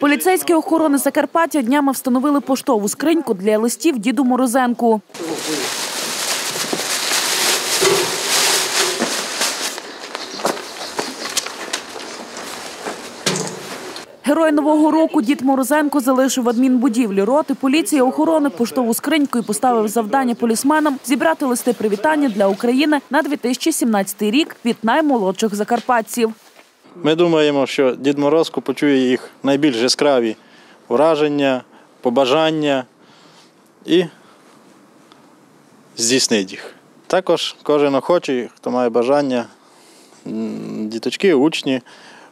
Поліцейські охорони Закарпаття днями встановили поштову скриньку для листів діду Морозенку. Герой нового року дід Морозенко залишив адмінбудівлі роти поліції охорони поштову скриньку і поставив завдання полісменам зібрати листи привітання для України на 2017 рік від наймолодших закарпатців. Ми думаємо, що Дід Морозко почує їх найбільш яскраві враження, побажання і здійснить їх. Також кожен охочий, хто має бажання, діточки, учні,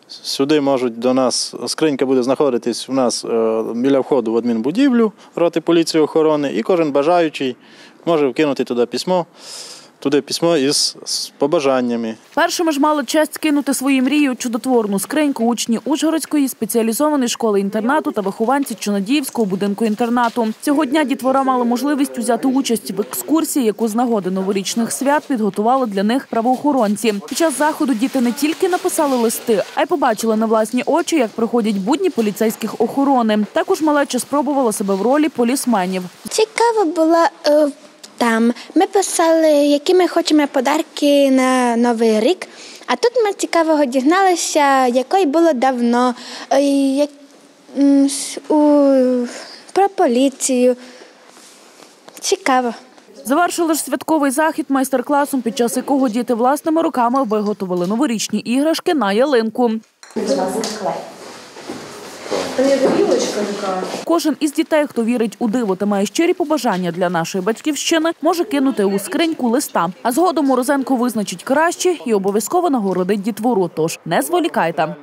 сюди можуть до нас, скринька буде знаходитись у нас е, біля входу в адмінбудівлю роти поліції охорони, і кожен бажаючий може вкинути туди письмо, туди письмо із з побажаннями. Першими ж мали честь скинути свої мрії у чудотворну скриньку учні Ужгородської спеціалізованої школи інтернату та вихованці Чонодіївського будинку інтернату. Цього дня дітвора мали можливість взяти участь в екскурсії, яку з нагоди новорічних свят підготували для них правоохоронці. Під час заходу діти не тільки написали листи, а й побачили на власні очі, як проходять будні поліцейських охорони. Також малеча спробувала себе в ролі полісменів. Цікаво було е, там. Ми писали, які ми хочемо подарки на Новий рік. А тут ми цікавого дізналися, якої було давно, е, як, про поліцію. Цікаво. Завершили ж святковий захід майстер-класом, під час якого діти власними руками виготовили новорічні іграшки на ялинку. Кожен із дітей, хто вірить у диво та має щирі побажання для нашої батьківщини, може кинути у скриньку листа. А згодом Морозенко визначить краще і обов'язково нагородить дітвору. Тож не зволікайте.